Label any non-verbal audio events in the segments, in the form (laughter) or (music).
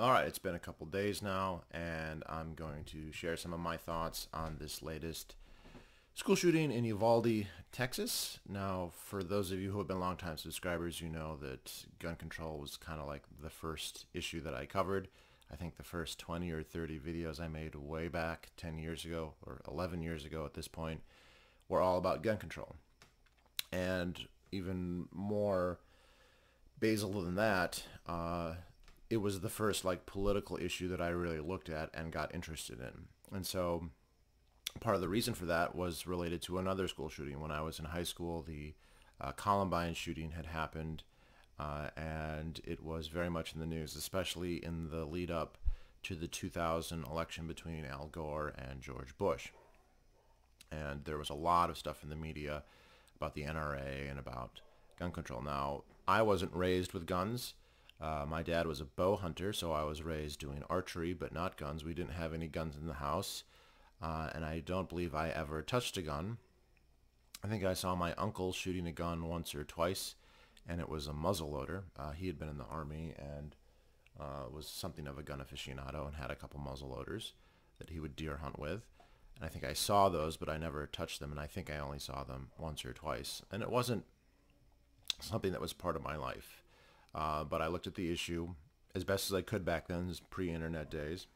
All right, it's been a couple days now, and I'm going to share some of my thoughts on this latest school shooting in Uvalde, Texas. Now, for those of you who have been longtime subscribers, you know that gun control was kind of like the first issue that I covered. I think the first 20 or 30 videos I made way back 10 years ago, or 11 years ago at this point, were all about gun control. And even more basal than that, uh, it was the first like political issue that I really looked at and got interested in. And so part of the reason for that was related to another school shooting. When I was in high school, the uh, Columbine shooting had happened uh, and it was very much in the news, especially in the lead up to the 2000 election between Al Gore and George Bush. And there was a lot of stuff in the media about the NRA and about gun control. Now, I wasn't raised with guns. Uh, my dad was a bow hunter, so I was raised doing archery, but not guns. We didn't have any guns in the house, uh, and I don't believe I ever touched a gun. I think I saw my uncle shooting a gun once or twice, and it was a muzzleloader. Uh, he had been in the army and uh, was something of a gun aficionado and had a couple muzzleloaders that he would deer hunt with. And I think I saw those, but I never touched them, and I think I only saw them once or twice. And it wasn't something that was part of my life. Uh, but I looked at the issue as best as I could back then, pre-internet days.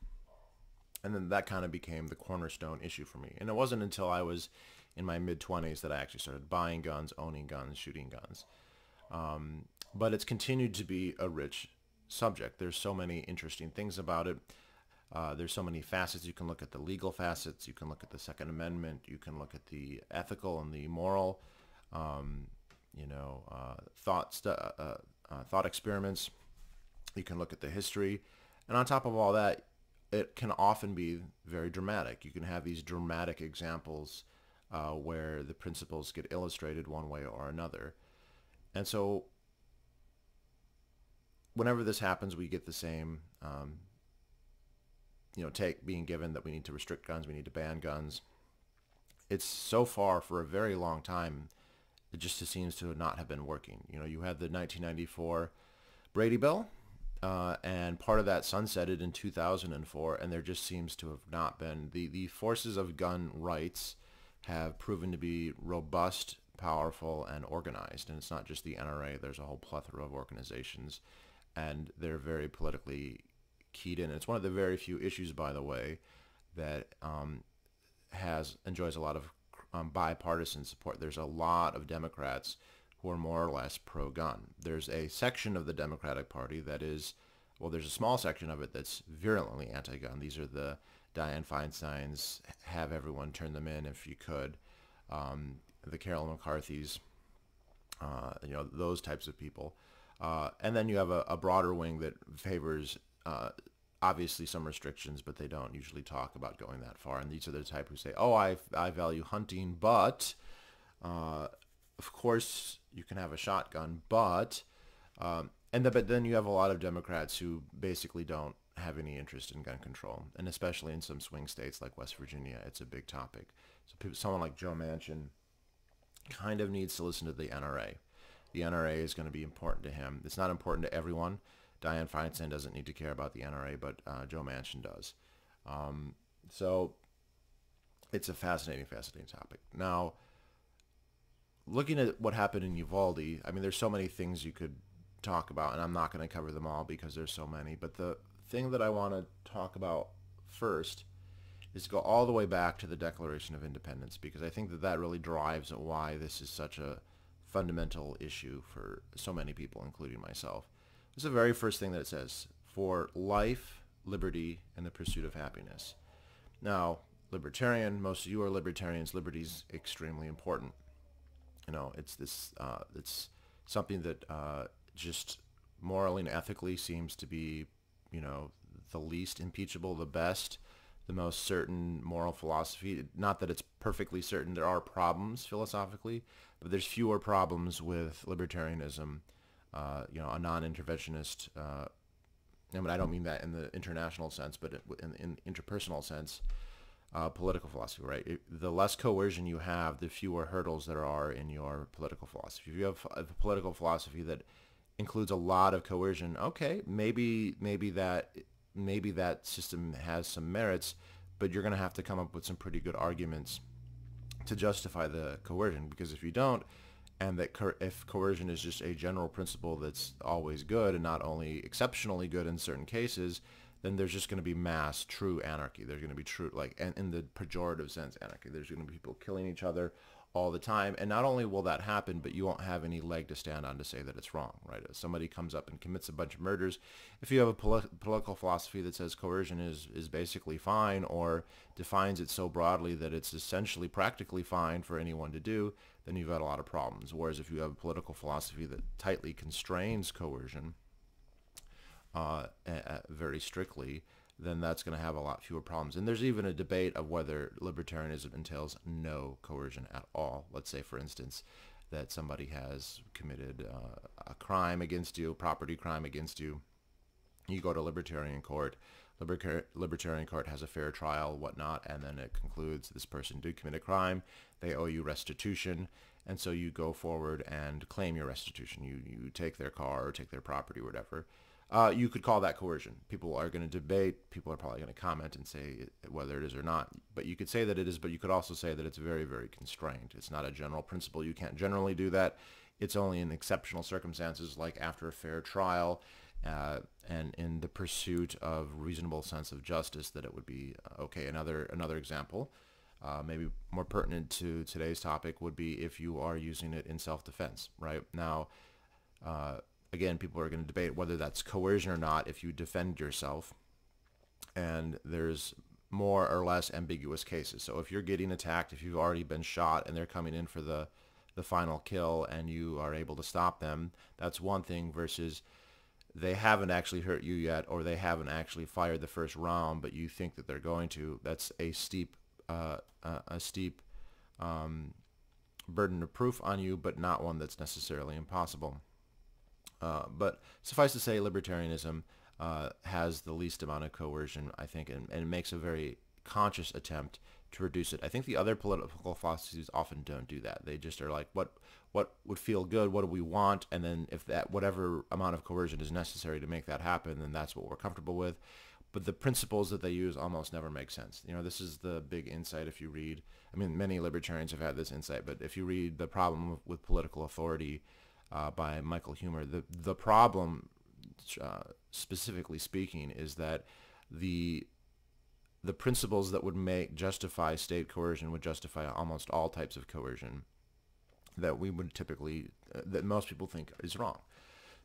And then that kind of became the cornerstone issue for me. And it wasn't until I was in my mid-20s that I actually started buying guns, owning guns, shooting guns. Um, but it's continued to be a rich subject. There's so many interesting things about it. Uh, there's so many facets. You can look at the legal facets. You can look at the Second Amendment. You can look at the ethical and the moral, um, you know, uh, st- uh, uh, thought experiments. You can look at the history. And on top of all that, it can often be very dramatic. You can have these dramatic examples uh, where the principles get illustrated one way or another. And so whenever this happens, we get the same, um, you know, take being given that we need to restrict guns, we need to ban guns. It's so far for a very long time it just seems to not have been working. You know, you had the 1994 Brady Bill, uh, and part of that sunsetted in 2004, and there just seems to have not been. The, the forces of gun rights have proven to be robust, powerful, and organized. And it's not just the NRA. There's a whole plethora of organizations, and they're very politically keyed in. It's one of the very few issues, by the way, that um, has enjoys a lot of um, bipartisan support. There's a lot of Democrats who are more or less pro-gun. There's a section of the Democratic Party that is, well, there's a small section of it that's virulently anti-gun. These are the Dianne Feinstein's, have everyone turn them in if you could, um, the Carolyn McCarthy's, uh, you know, those types of people. Uh, and then you have a, a broader wing that favors uh, obviously some restrictions, but they don't usually talk about going that far. And these are the type who say, oh, I, I value hunting, but uh, of course you can have a shotgun, but, um, and the, but then you have a lot of Democrats who basically don't have any interest in gun control. And especially in some swing states like West Virginia, it's a big topic. So people, someone like Joe Manchin kind of needs to listen to the NRA. The NRA is going to be important to him. It's not important to everyone. Dianne Feinstein doesn't need to care about the NRA, but uh, Joe Manchin does. Um, so it's a fascinating, fascinating topic. Now, looking at what happened in Uvalde, I mean, there's so many things you could talk about, and I'm not going to cover them all because there's so many. But the thing that I want to talk about first is to go all the way back to the Declaration of Independence because I think that that really drives why this is such a fundamental issue for so many people, including myself. This is the very first thing that it says, for life, liberty, and the pursuit of happiness. Now, libertarian, most of you are libertarians, liberty is extremely important. You know, it's this, uh, it's something that uh, just morally and ethically seems to be, you know, the least impeachable, the best, the most certain moral philosophy. Not that it's perfectly certain. There are problems philosophically, but there's fewer problems with libertarianism uh, you know, a non-interventionist. Uh, I mean, I don't mean that in the international sense, but in, in interpersonal sense, uh, political philosophy, right? It, the less coercion you have, the fewer hurdles there are in your political philosophy. If you have a political philosophy that includes a lot of coercion, okay, maybe maybe that maybe that system has some merits, but you're going to have to come up with some pretty good arguments to justify the coercion. Because if you don't, and that co- if coercion is just a general principle that's always good and not only exceptionally good in certain cases, then there's just going to be mass true anarchy. There's going to be true like and in the pejorative sense anarchy. There's going to be people killing each other all the time. And not only will that happen, but you won't have any leg to stand on to say that it's wrong, right? If somebody comes up and commits a bunch of murders, if you have a poli- political philosophy that says coercion is, is basically fine or defines it so broadly that it's essentially practically fine for anyone to do, then you've got a lot of problems. Whereas if you have a political philosophy that tightly constrains coercion uh, very strictly, then that's going to have a lot fewer problems. And there's even a debate of whether libertarianism entails no coercion at all. Let's say, for instance, that somebody has committed uh, a crime against you, property crime against you. You go to libertarian court. libertarian court has a fair trial, whatnot, and then it concludes this person did commit a crime. They owe you restitution. And so you go forward and claim your restitution. You, you take their car or take their property or whatever uh, you could call that coercion. People are going to debate. People are probably going to comment and say whether it is or not. But you could say that it is, but you could also say that it's very, very constrained. It's not a general principle. You can't generally do that. It's only in exceptional circumstances like after a fair trial uh, and in the pursuit of reasonable sense of justice that it would be uh, okay. Another, another example, uh, maybe more pertinent to today's topic, would be if you are using it in self-defense, right? Now, uh, again, people are going to debate whether that's coercion or not if you defend yourself. And there's more or less ambiguous cases. So if you're getting attacked, if you've already been shot and they're coming in for the, the final kill and you are able to stop them, that's one thing versus they haven't actually hurt you yet or they haven't actually fired the first round, but you think that they're going to. That's a steep, uh, uh, a steep um, burden of proof on you, but not one that's necessarily impossible. Uh, but suffice to say, libertarianism uh, has the least amount of coercion, I think, and, and makes a very conscious attempt to reduce it. I think the other political philosophies often don't do that. They just are like, what what would feel good? What do we want? And then if that whatever amount of coercion is necessary to make that happen, then that's what we're comfortable with. But the principles that they use almost never make sense. You know, this is the big insight if you read. I mean, many libertarians have had this insight, but if you read the problem with political authority uh, by Michael Huemer. The the problem, uh, specifically speaking, is that the the principles that would make justify state coercion would justify almost all types of coercion that we would typically uh, that most people think is wrong.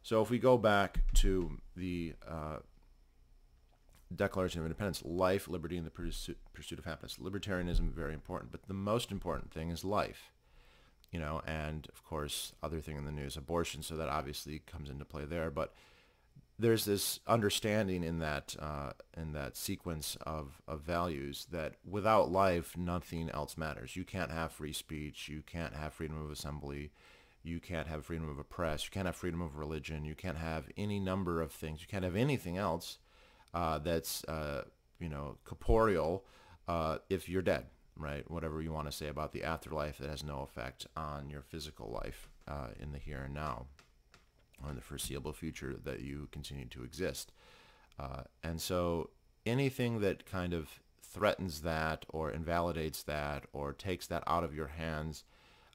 So if we go back to the uh, Declaration of Independence, life, liberty, and the pursuit, pursuit of happiness. Libertarianism very important, but the most important thing is life you know, and of course, other thing in the news, abortion. So that obviously comes into play there. But there's this understanding in that uh, in that sequence of, of values that without life, nothing else matters. You can't have free speech. You can't have freedom of assembly. You can't have freedom of a press. You can't have freedom of religion. You can't have any number of things. You can't have anything else uh, that's uh, you know corporeal uh, if you're dead right? Whatever you want to say about the afterlife that has no effect on your physical life uh, in the here and now or in the foreseeable future that you continue to exist. Uh, and so anything that kind of threatens that or invalidates that or takes that out of your hands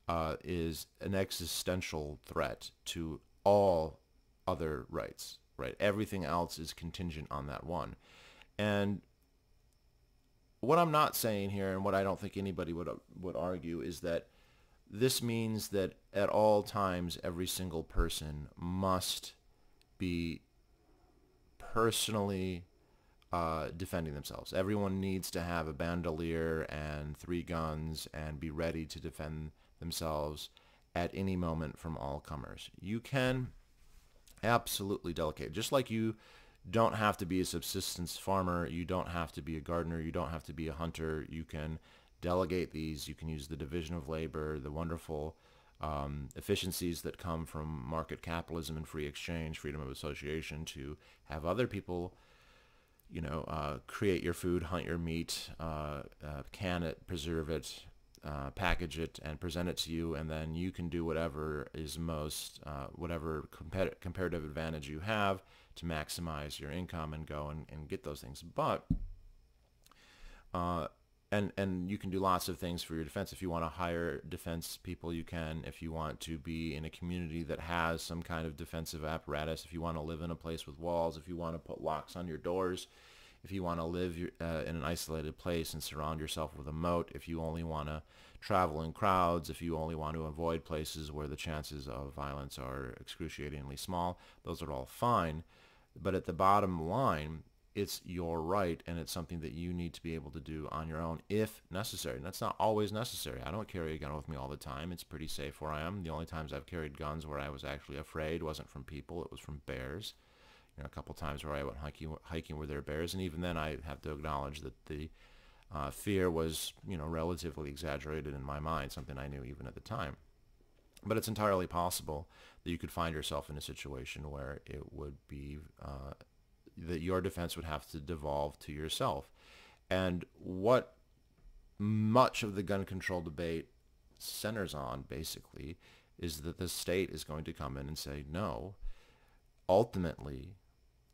uh, is an existential threat to all other rights, right? Everything else is contingent on that one. And what I'm not saying here, and what I don't think anybody would would argue, is that this means that at all times every single person must be personally uh, defending themselves. Everyone needs to have a bandolier and three guns and be ready to defend themselves at any moment from all comers. You can absolutely delegate, just like you don't have to be a subsistence farmer. You don't have to be a gardener. You don't have to be a hunter. You can delegate these. You can use the division of labor, the wonderful um, efficiencies that come from market capitalism and free exchange, freedom of association to have other people, you know, uh, create your food, hunt your meat, uh, uh, can it, preserve it, uh, package it, and present it to you, and then you can do whatever is most, uh, whatever comparative advantage you have to maximize your income and go and, and get those things. But uh, and and you can do lots of things for your defense. If you want to hire defense people, you can. If you want to be in a community that has some kind of defensive apparatus, if you want to live in a place with walls, if you want to put locks on your doors, if you want to live uh, in an isolated place and surround yourself with a moat, if you only want to travel in crowds, if you only want to avoid places where the chances of violence are excruciatingly small, those are all fine. But at the bottom line, it's your right and it's something that you need to be able to do on your own if necessary. And that's not always necessary. I don't carry a gun with me all the time. It's pretty safe where I am. The only times I've carried guns where I was actually afraid wasn't from people. It was from bears. You know, a couple times where I went hiking, hiking where there bears. And even then I have to acknowledge that the uh, fear was, you know, relatively exaggerated in my mind, something I knew even at the time. But it's entirely possible that you could find yourself in a situation where it would be uh, that your defense would have to devolve to yourself. And what much of the gun control debate centers on, basically, is that the state is going to come in and say, no, ultimately,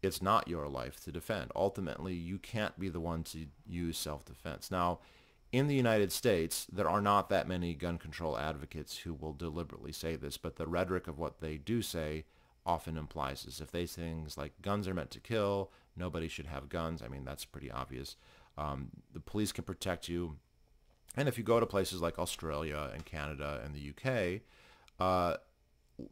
it's not your life to defend. Ultimately, you can't be the one to use self-defense. Now, in the United States, there are not that many gun control advocates who will deliberately say this, but the rhetoric of what they do say often implies is if they say things like guns are meant to kill, nobody should have guns. I mean, that's pretty obvious. Um, the police can protect you. And if you go to places like Australia and Canada and the UK, uh,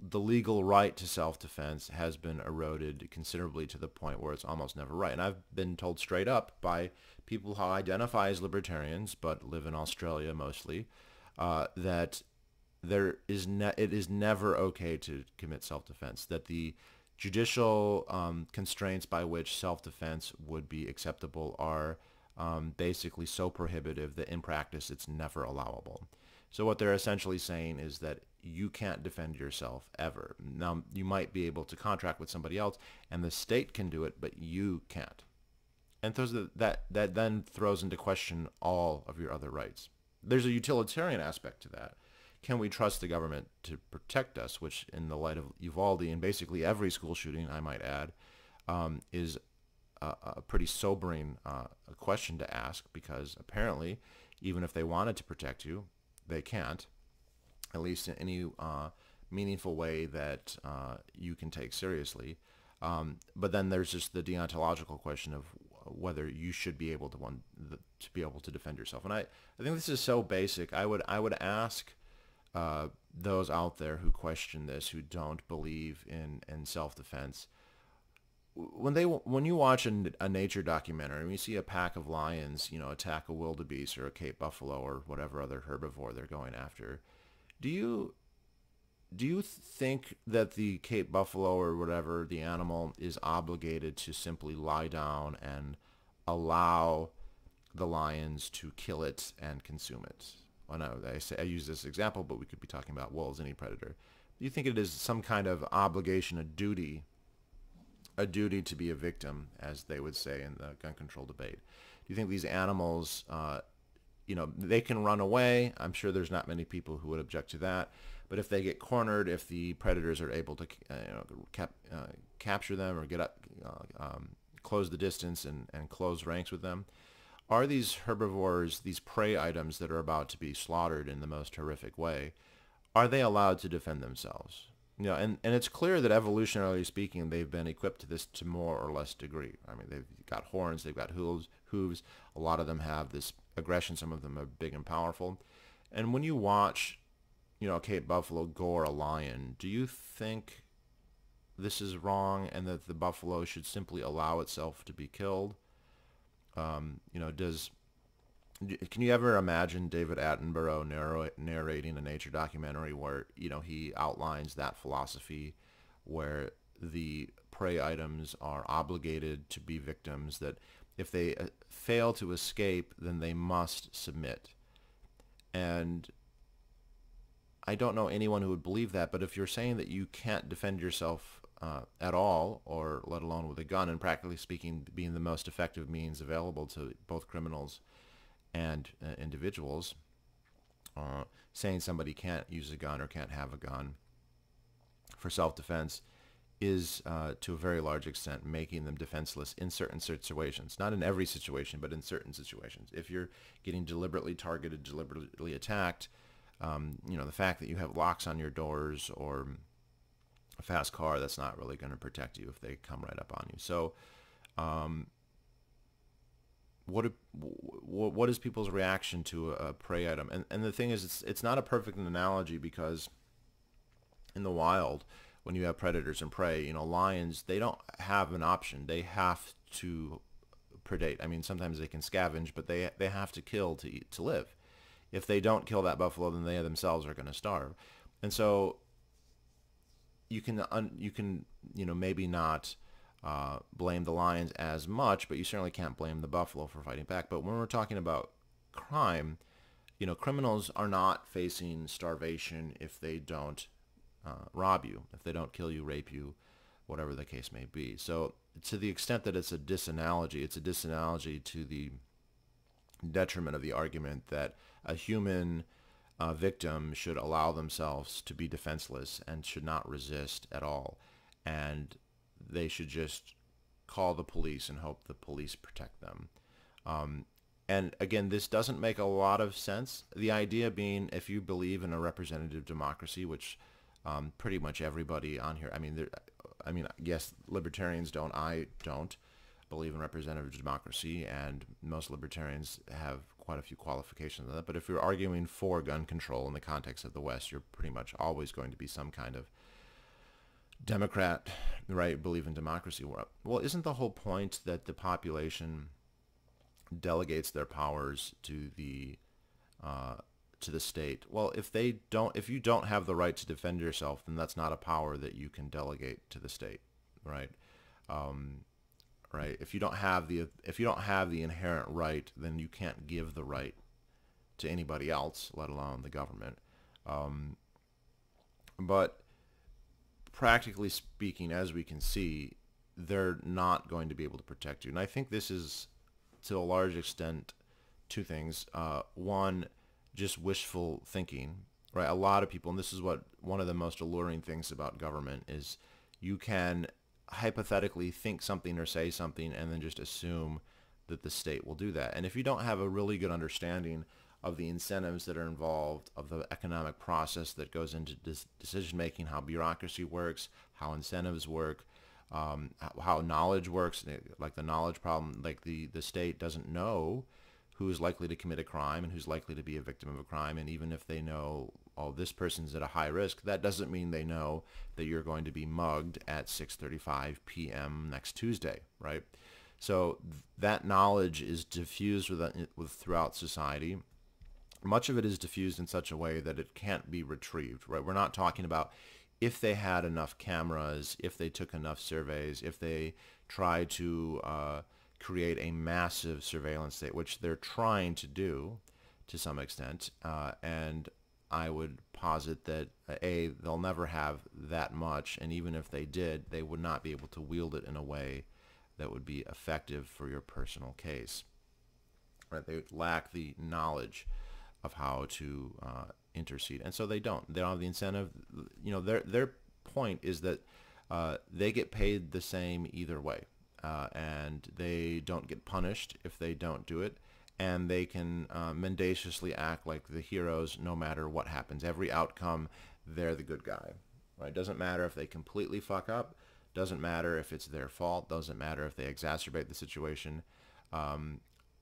the legal right to self-defense has been eroded considerably to the point where it's almost never right. And I've been told straight up by people who identify as libertarians but live in Australia mostly uh, that there is ne- it is never okay to commit self-defense. That the judicial um, constraints by which self-defense would be acceptable are um, basically so prohibitive that in practice it's never allowable. So what they're essentially saying is that you can't defend yourself ever. Now you might be able to contract with somebody else, and the state can do it, but you can't. And throws that that then throws into question all of your other rights. There's a utilitarian aspect to that can we trust the government to protect us, which in the light of Uvalde and basically every school shooting, I might add, um, is a, a, pretty sobering uh, question to ask because apparently even if they wanted to protect you, they can't, at least in any uh, meaningful way that uh, you can take seriously. Um, but then there's just the deontological question of whether you should be able to one to be able to defend yourself. And I, I think this is so basic. I would I would ask uh, those out there who question this, who don't believe in, in self-defense, when they when you watch a, a nature documentary and you see a pack of lions, you know, attack a wildebeest or a Cape buffalo or whatever other herbivore they're going after, do you do you think that the Cape buffalo or whatever the animal is obligated to simply lie down and allow the lions to kill it and consume it? well, no, I, say, I use this example, but we could be talking about wolves, any predator. Do you think it is some kind of obligation, a duty, a duty to be a victim, as they would say in the gun control debate? Do you think these animals, uh, you know, they can run away? I'm sure there's not many people who would object to that. But if they get cornered, if the predators are able to, uh, you know, cap, uh, capture them or get up, uh, um, close the distance and, and close ranks with them, are these herbivores, these prey items that are about to be slaughtered in the most horrific way, are they allowed to defend themselves? Know, and, and it's clear that evolutionarily speaking, they've been equipped to this to more or less degree. I mean, they've got horns, they've got hooves, hooves. A lot of them have this aggression. Some of them are big and powerful. And when you watch, you know, a Cape buffalo gore a lion, do you think this is wrong and that the buffalo should simply allow itself to be killed? Um, you know, does can you ever imagine David Attenborough narrating a nature documentary where you know he outlines that philosophy, where the prey items are obligated to be victims that if they uh, fail to escape, then they must submit. And I don't know anyone who would believe that, but if you're saying that you can't defend yourself uh, at all, or let alone with a gun, and practically speaking, being the most effective means available to both criminals and uh, individuals, uh, saying somebody can't use a gun or can't have a gun for self-defense is uh, to a very large extent making them defenseless in certain situations. Not in every situation, but in certain situations. If you're getting deliberately targeted, deliberately attacked, um, you know, the fact that you have locks on your doors or a fast car, that's not really going to protect you if they come right up on you. So, um, what, what is people's reaction to a prey item? And, and the thing is, it's, it's not a perfect analogy because in the wild, when you have predators and prey, you know, lions, they don't have an option. They have to predate. I mean, sometimes they can scavenge, but they, they have to kill to eat, to live. If they don't kill that buffalo, then they themselves are going to starve. And so you can, you can, you know, maybe not uh, blame the lions as much, but you certainly can't blame the buffalo for fighting back. But when we're talking about crime, you know, criminals are not facing starvation if they don't uh, rob you, if they don't kill you, rape you, whatever the case may be. So to the extent that it's a disanalogy, it's a disanalogy to the detriment of the argument that a human uh, victim should allow themselves to be defenseless and should not resist at all. And they should just call the police and hope the police protect them. Um, and again, this doesn't make a lot of sense. The idea being, if you believe in a representative democracy, which um, pretty much everybody on here, I mean, there, I mean, yes, libertarians don't. I don't believe in representative democracy, and most libertarians have quite a few qualifications of that. But if you're arguing for gun control in the context of the West, you're pretty much always going to be some kind of Democrat, right? Believe in democracy. Well, isn't the whole point that the population delegates their powers to the uh, to the state? Well, if they don't, if you don't have the right to defend yourself, then that's not a power that you can delegate to the state, right? Um, right? If you don't have the if you don't have the inherent right, then you can't give the right to anybody else, let alone the government. Um, but practically speaking, as we can see, they're not going to be able to protect you. And I think this is, to a large extent, two things. Uh, one, just wishful thinking, right? A lot of people, and this is what one of the most alluring things about government is you can hypothetically think something or say something and then just assume that the state will do that. And if you don't have a really good understanding of the incentives that are involved, of the economic process that goes into decision making, how bureaucracy works, how incentives work, um, how knowledge works, like the knowledge problem, like the, the state doesn't know who's likely to commit a crime and who's likely to be a victim of a crime. And even if they know, oh, this person's at a high risk, that doesn't mean they know that you're going to be mugged at 6.35 p.m. next Tuesday, right? So that knowledge is diffused with, with throughout society much of it is diffused in such a way that it can't be retrieved, right? We're not talking about if they had enough cameras, if they took enough surveys, if they tried to uh, create a massive surveillance state, which they're trying to do to some extent. Uh, and I would posit that, uh, A, they'll never have that much, and even if they did, they would not be able to wield it in a way that would be effective for your personal case. Right? They lack the knowledge of how to uh, intercede, and so they don't. They don't have the incentive. You know, their their point is that uh, they get paid the same either way, uh, and they don't get punished if they don't do it, and they can uh, mendaciously act like the heroes no matter what happens. Every outcome, they're the good guy. Right? Doesn't matter if they completely fuck up. Doesn't matter if it's their fault. Doesn't matter if they exacerbate the situation. Um,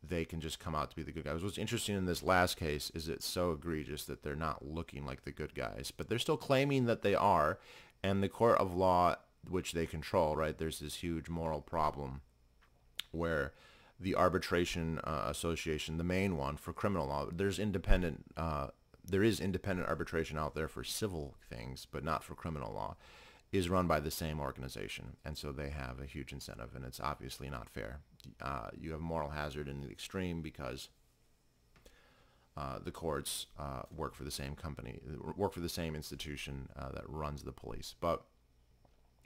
they can just come out to be the good guys. What's interesting in this last case is it's so egregious that they're not looking like the good guys, but they're still claiming that they are. And the court of law, which they control, right, there's this huge moral problem where the arbitration uh, association, the main one for criminal law, there's independent, uh, there is independent arbitration out there for civil things, but not for criminal law is run by the same organization, and so they have a huge incentive, and it's obviously not fair. Uh, you have moral hazard in the extreme because uh, the courts uh, work for the same company, work for the same institution uh, that runs the police. But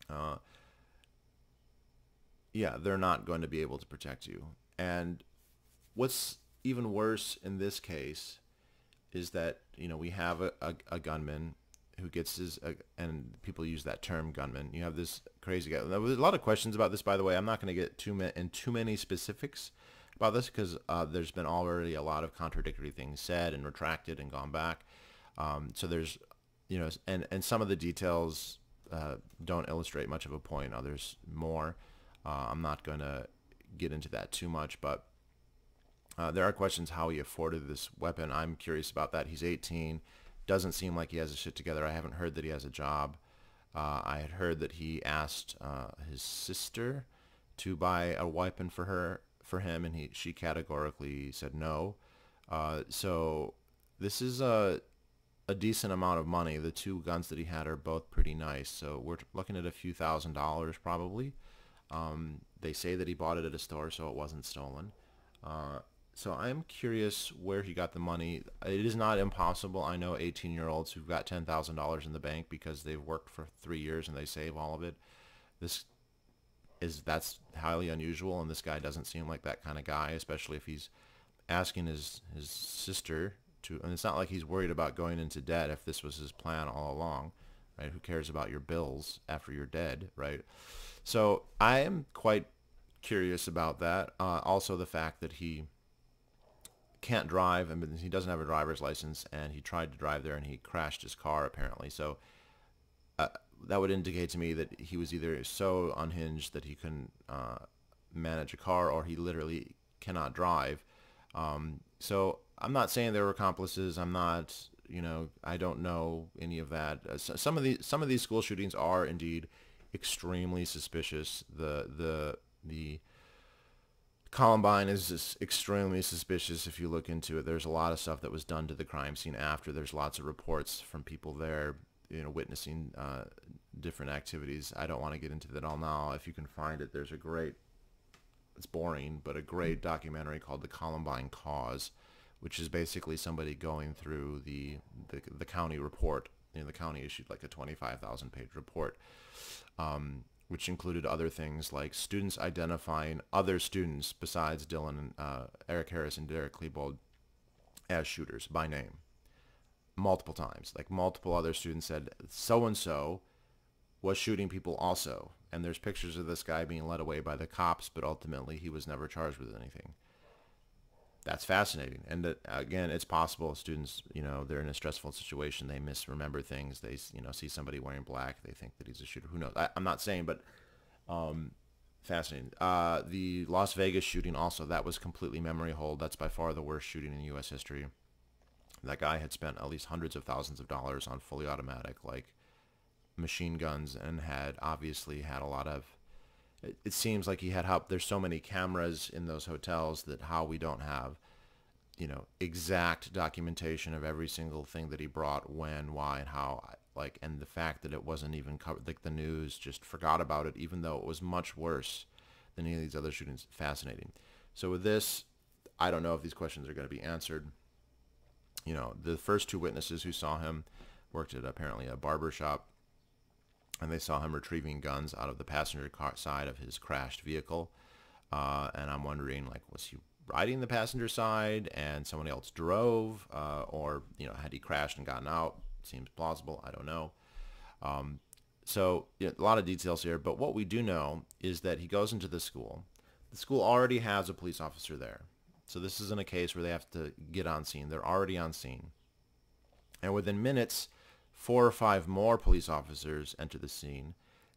uh, yeah, they're not going to be able to protect you. And what's even worse in this case is that you know we have a, a, a gunman who gets his, uh, and people use that term gunman. You have this crazy guy. There was a lot of questions about this, by the way. I'm not going to get too ma- in too many specifics about this because uh, there's been already a lot of contradictory things said and retracted and gone back. Um, so there's, you know, and, and some of the details uh, don't illustrate much of a point. Others more. Uh, I'm not going to get into that too much, but uh, there are questions how he afforded this weapon. I'm curious about that. He's 18. Doesn't seem like he has his shit together. I haven't heard that he has a job. Uh, I had heard that he asked uh, his sister to buy a weapon for her for him, and he she categorically said no. Uh, so this is a a decent amount of money. The two guns that he had are both pretty nice. So we're looking at a few thousand dollars probably. Um, they say that he bought it at a store, so it wasn't stolen. Uh, so I'm curious where he got the money. It is not impossible. I know 18-year-olds who've got $10,000 in the bank because they've worked for three years and they save all of it. This is that's highly unusual, and this guy doesn't seem like that kind of guy, especially if he's asking his his sister to. And it's not like he's worried about going into debt if this was his plan all along, right? Who cares about your bills after you're dead, right? So I am quite curious about that. Uh, also, the fact that he can't drive and he doesn't have a driver's license and he tried to drive there and he crashed his car apparently. So uh, that would indicate to me that he was either so unhinged that he couldn't uh, manage a car or he literally cannot drive. Um, so I'm not saying they were accomplices. I'm not you know I don't know any of that. Uh, so, some of these some of these school shootings are indeed extremely suspicious. The the the Columbine is just extremely suspicious if you look into it. There's a lot of stuff that was done to the crime scene after. There's lots of reports from people there, you know, witnessing uh, different activities. I don't want to get into that all now. If you can find it, there's a great, it's boring, but a great documentary called The Columbine Cause, which is basically somebody going through the, the, the county report. You know, the county issued like a 25,000 page report. Um, which included other things like students identifying other students besides Dylan uh, Eric Harris and Derek Klebold as shooters by name multiple times. Like multiple other students said, so-and-so was shooting people also. And there's pictures of this guy being led away by the cops, but ultimately he was never charged with anything that's fascinating. And that, again, it's possible students, you know, they're in a stressful situation. They misremember things. They, you know, see somebody wearing black. They think that he's a shooter. Who knows? I, am not saying, but um, fascinating. Uh, the Las Vegas shooting also, that was completely memory hold. That's by far the worst shooting in U.S. history. That guy had spent at least hundreds of thousands of dollars on fully automatic, like, machine guns and had obviously had a lot of it, it seems like he had help. There's so many cameras in those hotels that how we don't have, you know, exact documentation of every single thing that he brought, when, why, and how. Like, and the fact that it wasn't even covered, like the news just forgot about it, even though it was much worse than any of these other shootings. Fascinating. So with this, I don't know if these questions are going to be answered. You know, the first two witnesses who saw him worked at apparently a barber shop and they saw him retrieving guns out of the passenger car side of his crashed vehicle. Uh, and I'm wondering, like, was he riding the passenger side and someone else drove, uh, or you know, had he crashed and gotten out? Seems plausible. I don't know. Um, so you know, a lot of details here, but what we do know is that he goes into the school. The school already has a police officer there. So this isn't a case where they have to get on scene. They're already on scene. And within minutes, four or five more police officers enter the scene.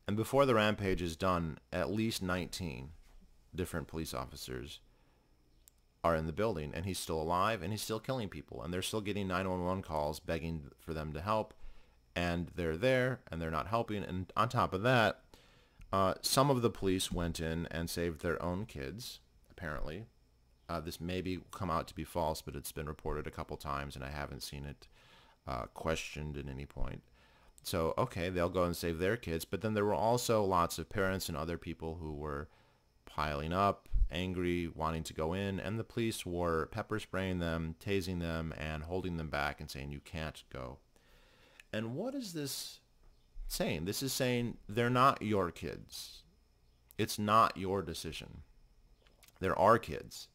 And before the rampage is done, at least 19 different police officers are in the building and he's still alive and he's still killing people and they're still getting 911 calls begging for them to help and they're there and they're not helping and on top of that uh, some of the police went in and saved their own kids apparently uh, this may be come out to be false but it's been reported a couple times and I haven't seen it uh, questioned at any point. So, okay, they'll go and save their kids. But then there were also lots of parents and other people who were piling up, angry, wanting to go in. And the police were pepper spraying them, tasing them, and holding them back and saying, you can't go. And what is this saying? This is saying they're not your kids. It's not your decision. They're our kids.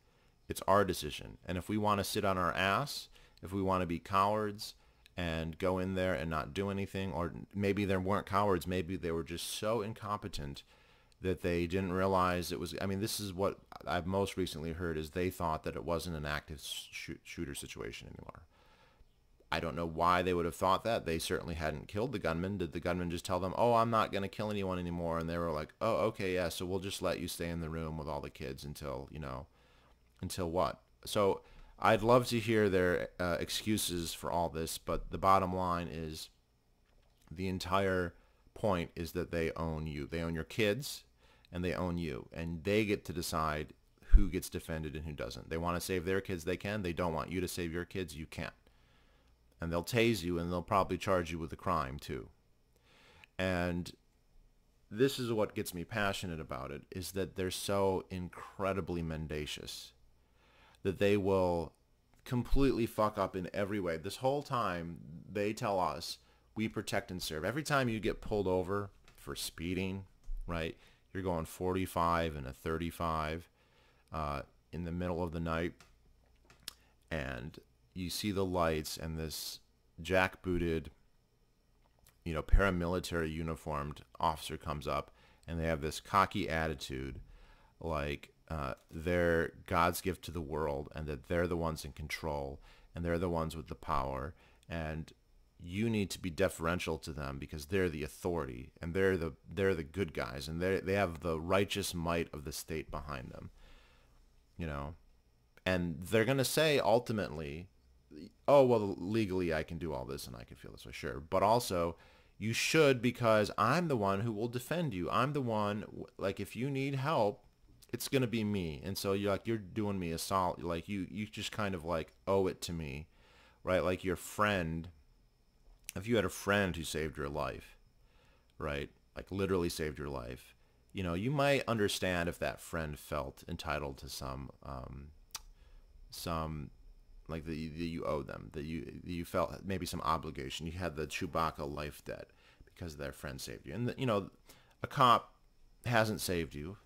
It's our decision. And if we want to sit on our ass, if we want to be cowards, and go in there and not do anything or maybe they weren't cowards maybe they were just so incompetent that they didn't realize it was i mean this is what i've most recently heard is they thought that it wasn't an active shoot, shooter situation anymore. I don't know why they would have thought that. They certainly hadn't killed the gunman. Did the gunman just tell them oh i'm not going to kill anyone anymore and they were like oh okay yeah so we'll just let you stay in the room with all the kids until you know until what? So I'd love to hear their uh, excuses for all this, but the bottom line is the entire point is that they own you. They own your kids and they own you. And they get to decide who gets defended and who doesn't. They want to save their kids, they can. They don't want you to save your kids, you can't. And they'll tase you and they'll probably charge you with a crime too. And this is what gets me passionate about it, is that they're so incredibly mendacious that they will completely fuck up in every way. This whole time, they tell us we protect and serve. Every time you get pulled over for speeding, right, you're going 45 and a 35 uh, in the middle of the night, and you see the lights and this jackbooted, you know, paramilitary uniformed officer comes up, and they have this cocky attitude, like uh, they're God's gift to the world and that they're the ones in control and they're the ones with the power. And you need to be deferential to them because they're the authority and they're the they're the good guys and they they have the righteous might of the state behind them you know? And they're going to say ultimately oh well legally I can do all this and I can feel this way sure. But also you should because I'm the one who will defend you. I'm the one like if you need help it's gonna be me. And so you're like you're doing me a solid like you you just kind of like owe it to me right? Like your friend if you had a friend who saved your life right? Like literally saved your life you know you might understand if that friend felt entitled to some um some like that you, you owe them that you you felt maybe some obligation. You had the Chewbacca life debt because their friend saved you. And the, you know a cop hasn't saved you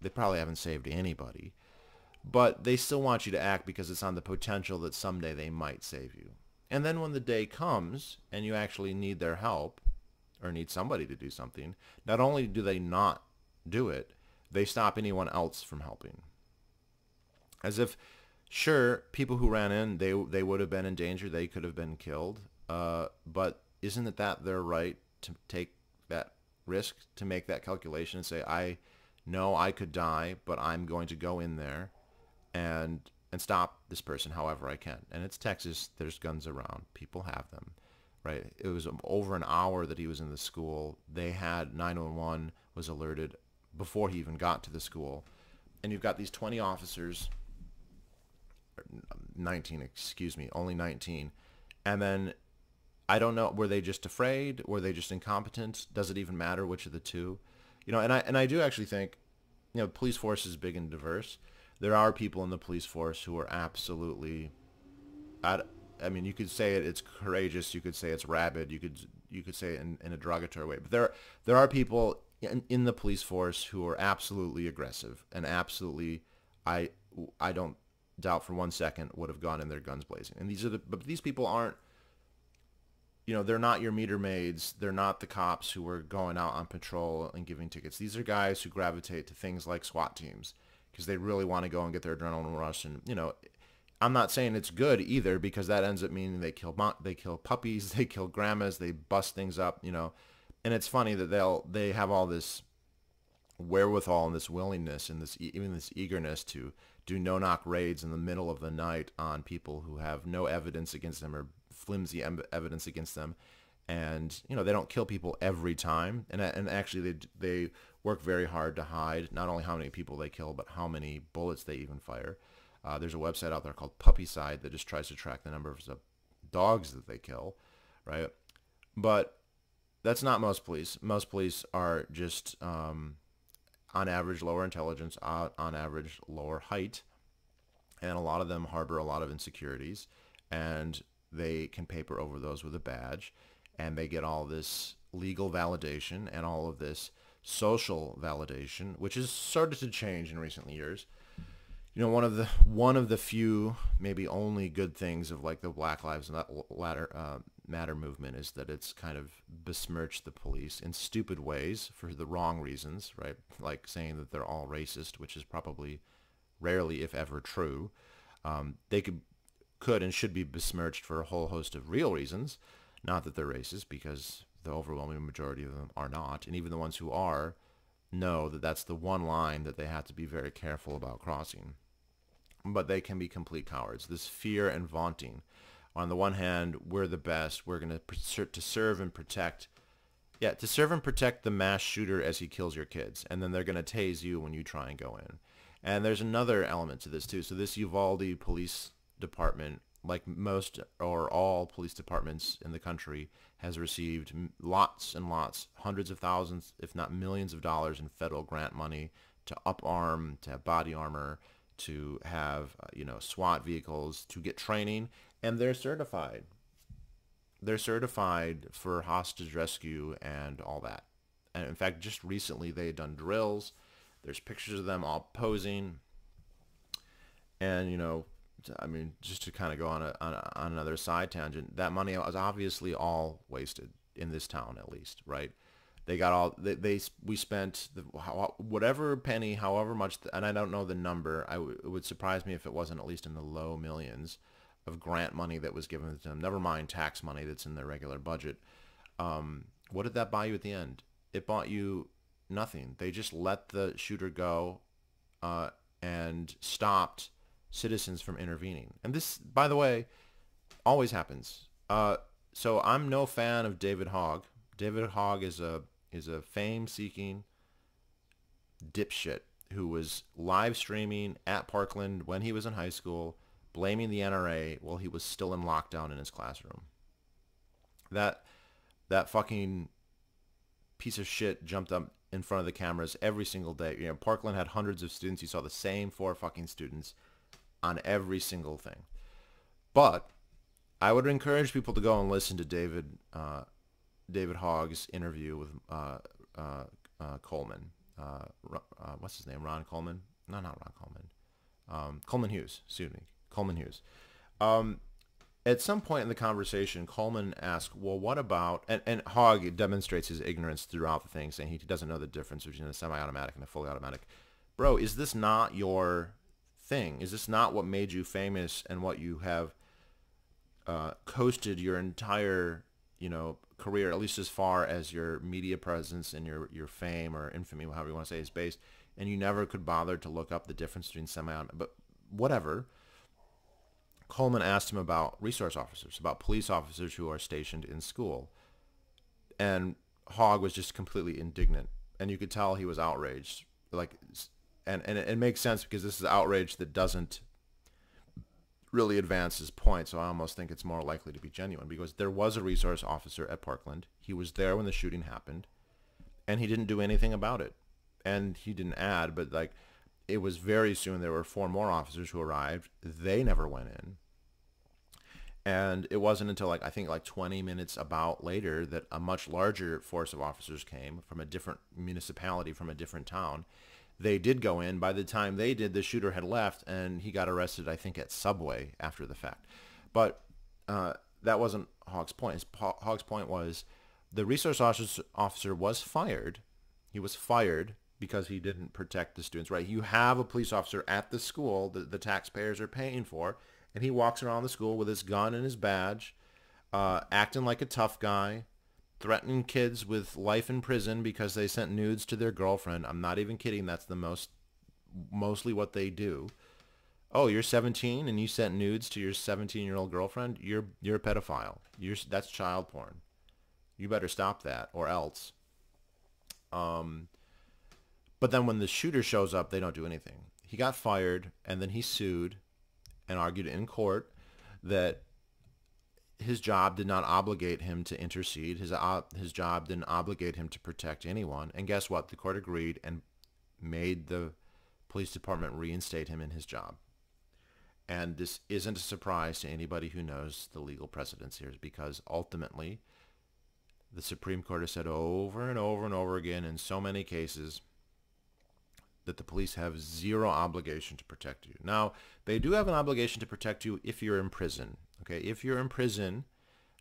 they probably haven't saved anybody. But they still want you to act because it's on the potential that someday they might save you. And then when the day comes and you actually need their help or need somebody to do something, not only do they not do it, they stop anyone else from helping. As if, sure, people who ran in, they, they would have been in danger. They could have been killed. Uh, but isn't it that their right to take that risk, to make that calculation and say, I no, I could die, but I'm going to go in there and and stop this person however I can. And it's Texas. There's guns around. People have them, right? It was over an hour that he was in the school. They had 911 was alerted before he even got to the school. And you've got these 20 officers, 19, excuse me, only 19. And then I don't know, were they just afraid? Were they just incompetent? Does it even matter which of the two? You know, and I and I do actually think, you know, police force is big and diverse. There are people in the police force who are absolutely, I, I mean, you could say it, it's courageous. You could say it's rabid. You could you could say it in, in a derogatory way. But there there are people in, in the police force who are absolutely aggressive and absolutely, I I don't doubt for one second would have gone in their guns blazing. And these are the but these people aren't you know, they're not your meter maids. They're not the cops who are going out on patrol and giving tickets. These are guys who gravitate to things like SWAT teams because they really want to go and get their adrenaline rush. And, you know, I'm not saying it's good either because that ends up meaning they kill they kill puppies, (laughs) they kill grandmas, they bust things up, you know. And it's funny that they'll they have all this wherewithal and this willingness and this even this eagerness to do no-knock raids in the middle of the night on people who have no evidence against them or flimsy evidence against them, and you know they don't kill people every time, and and actually they they work very hard to hide not only how many people they kill, but how many bullets they even fire. Uh, there's a website out there called Puppycide that just tries to track the number of dogs that they kill, right? But that's not most police. Most police are just, um, on average, lower intelligence, uh, on average, lower height, and a lot of them harbor a lot of insecurities. And they can paper over those with a badge and they get all this legal validation and all of this social validation, which has started to change in recent years. You know, one of the one of the few, maybe only good things of like the Black Lives Matter uh, Matter movement is that it's kind of besmirched the police in stupid ways for the wrong reasons, right? Like saying that they're all racist, which is probably rarely, if ever, true. Um, they could, could and should be besmirched for a whole host of real reasons. Not that they're racist, because the overwhelming majority of them are not, and even the ones who are know that that's the one line that they have to be very careful about crossing. But they can be complete cowards. This fear and vaunting. On the one hand, we're the best. We're going to to serve and protect. Yeah, to serve and protect the mass shooter as he kills your kids, and then they're going to tase you when you try and go in. And there's another element to this too. So this Uvalde Police Department, like most or all police departments in the country, has received lots and lots, hundreds of thousands, if not millions of dollars in federal grant money to up-arm, to have body armor, to have, uh, you know, SWAT vehicles, to get training, and they're certified. They're certified for hostage rescue and all that. And in fact, just recently they had done drills. There's pictures of them all posing. And, you know, I mean, just to kind of go on, a, on, on another side tangent, that money was obviously all wasted in this town, at least, right? They got all they, they we spent the, whatever penny, however much, and I don't know the number. I w- it would surprise me if it wasn't at least in the low millions of grant money that was given to them. Never mind tax money that's in their regular budget. Um, what did that buy you at the end? It bought you nothing. They just let the shooter go uh, and stopped citizens from intervening. And this, by the way, always happens. Uh, so I'm no fan of David Hogg. David Hogg is a is a fame-seeking dipshit who was live streaming at Parkland when he was in high school, blaming the NRA while he was still in lockdown in his classroom. That that fucking piece of shit jumped up in front of the cameras every single day. You know, Parkland had hundreds of students. You saw the same four fucking students on every single thing. But I would encourage people to go and listen to David uh, David Hogg's interview with uh, uh, uh Coleman. Uh, uh, what's his name? Ron Coleman? No, not Ron Coleman. Um, Coleman Hughes. Excuse me. Coleman Hughes. Um, at some point in the conversation, Coleman asked, well, what about, and, and Hogg demonstrates his ignorance throughout the thing, saying he doesn't know the difference between a semi-automatic and a fully automatic. Bro, is this not your thing? Is this not what made you famous and what you have uh, coasted your entire, you know, career, at least as far as your media presence and your, your fame or infamy, however you want to say, is based, and you never could bother to look up the difference between semi but whatever. Coleman asked him about resource officers, about police officers who are stationed in school. And Hogg was just completely indignant. And you could tell he was outraged. Like and and it, makes sense because this is outrage that doesn't really advance his point. So I almost think it's more likely to be genuine because there was a resource officer at Parkland. He was there when the shooting happened, and he didn't do anything about it. And he didn't add, but like it was very soon there were four more officers who arrived. They never went in. And it wasn't until like I think like 20 minutes about later that a much larger force of officers came from a different municipality from a different town they did go in. By the time they did, the shooter had left, and he got arrested, I think, at Subway after the fact. But uh, that wasn't Hogg's point. Hogg's point was the resource officer was fired. He was fired because he didn't protect the students, right? You have a police officer at the school that the taxpayers are paying for, and he walks around the school with his gun and his badge, uh, acting like a tough guy, threatening kids with life in prison because they sent nudes to their girlfriend. I'm not even kidding. That's the most, mostly what they do. Oh, you're 17 and you sent nudes to your 17 year old girlfriend. You're you're a pedophile. You're that's child porn. You better stop that or else. Um. But then when the shooter shows up, they don't do anything. He got fired and then he sued and argued in court that his job did not obligate him to intercede. His his job didn't obligate him to protect anyone. And guess what? The court agreed and made the police department reinstate him in his job. And this isn't a surprise to anybody who knows the legal precedents here, because ultimately, the Supreme Court has said over and over and over again in so many cases that the police have zero obligation to protect you. Now, they do have an obligation to protect you if you're in prison. Okay, if you're in prison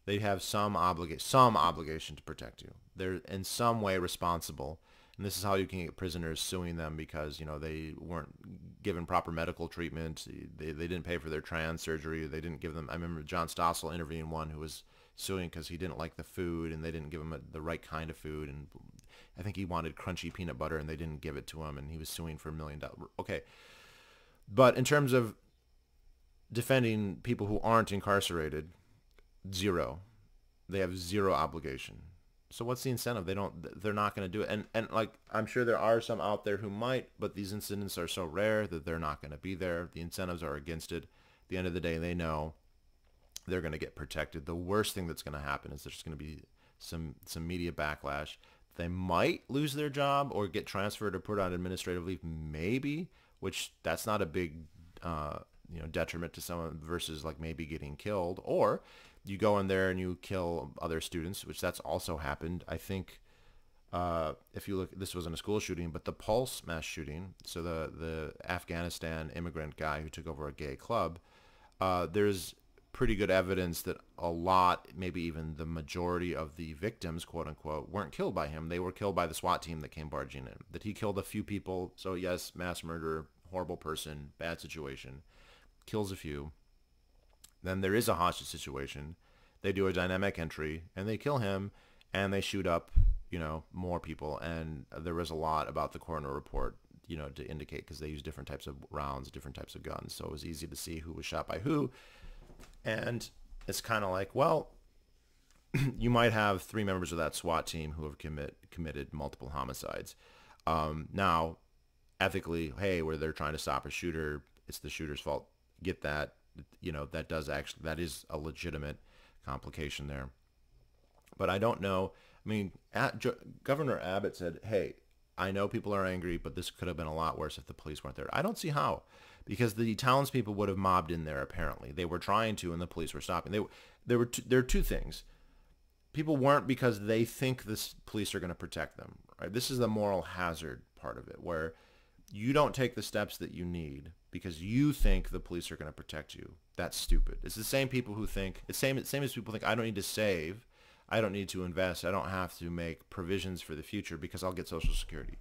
they have some obligation some obligation to protect you. They're in some way responsible. And this is how you can get prisoners suing them because, you know, they weren't given proper medical treatment. They, they didn't pay for their trans surgery. They didn't give them. I remember John Stossel interviewing one who was suing because he didn't like the food and they didn't give him a, the right kind of food. And I think he wanted crunchy peanut butter and they didn't give it to him. And he was suing for a million dollars. Okay. But in terms of defending people who aren't incarcerated, zero. They have zero obligation. So what's the incentive? They don't. They're not going to do it. And and like I'm sure there are some out there who might, but these incidents are so rare that they're not going to be there. The incentives are against it. At the end of the day, they know they're going to get protected. The worst thing that's going to happen is there's going to be some some media backlash. They might lose their job or get transferred or put on administrative leave, maybe. Which that's not a big uh, you know detriment to someone versus like maybe getting killed. Or you go in there and you kill other students which that's also happened. I think uh, if you look this wasn't a school shooting but the pulse mass shooting so the the afghanistan immigrant guy who took over a gay club uh, there's pretty good evidence that a lot maybe even the majority of the victims quote unquote weren't killed by him. They were killed by the swat team that came barging in. That he killed a few people. So yes mass murder horrible person bad situation kills a few. Then there is a hostage situation. They do a dynamic entry and they kill him and they shoot up, you know, more people. And there was a lot about the coroner report, you know, to indicate because they use different types of rounds, different types of guns. So it was easy to see who was shot by who. And it's kind of like, well, (clears throat) you might have three members of that SWAT team who have commit, committed multiple homicides. Um, now, ethically, hey, where they're trying to stop a shooter, it's the shooter's fault get that. You know, that does actually, that is a legitimate complication there. But I don't know. I mean, at, Governor Abbott said, hey, I know people are angry, but this could have been a lot worse if the police weren't there. I don't see how, because the townspeople would have mobbed in there. Apparently, they were trying to, and the police were stopping. They there were two, there are two things. People weren't because they think the police are going to protect them. Right. This is the moral hazard part of it, where you don't take the steps that you need because you think the police are going to protect you. That's stupid. It's the same people who think it's same same as people think I don't need to save, I don't need to invest, I don't have to make provisions for the future because I'll get social security.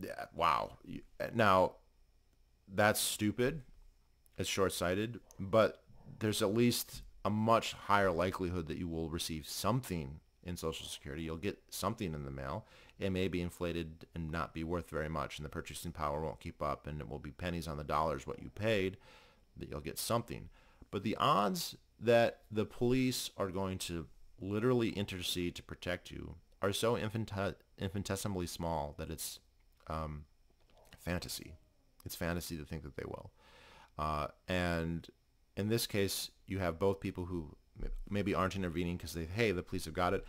Yeah, wow. Now that's stupid. It's short-sighted, but there's at least a much higher likelihood that you will receive something in social security. You'll get something in the mail it may be inflated and not be worth very much, and the purchasing power won't keep up, and it will be pennies on the dollars what you paid, that you'll get something. But the odds that the police are going to literally intercede to protect you are so infinitesimally small that it's um, fantasy. It's fantasy to think that they will. Uh, and in this case, you have both people who maybe aren't intervening because they, hey, the police have got it.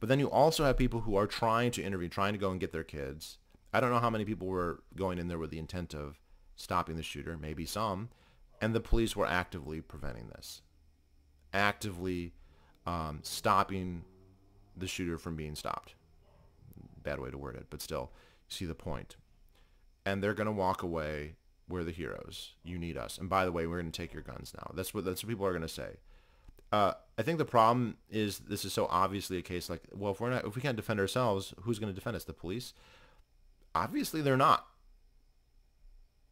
But then you also have people who are trying to intervene, trying to go and get their kids. I don't know how many people were going in there with the intent of stopping the shooter, maybe some. And the police were actively preventing this, actively um, stopping the shooter from being stopped. Bad way to word it, but still, you see the point. And they're going to walk away. We're the heroes. You need us. And by the way, we're going to take your guns now. That's what that's what people are going to say. Uh, I think the problem is this is so obviously a case like, well, if we're not, if we can't defend ourselves, who's going to defend us? The police? Obviously, they're not.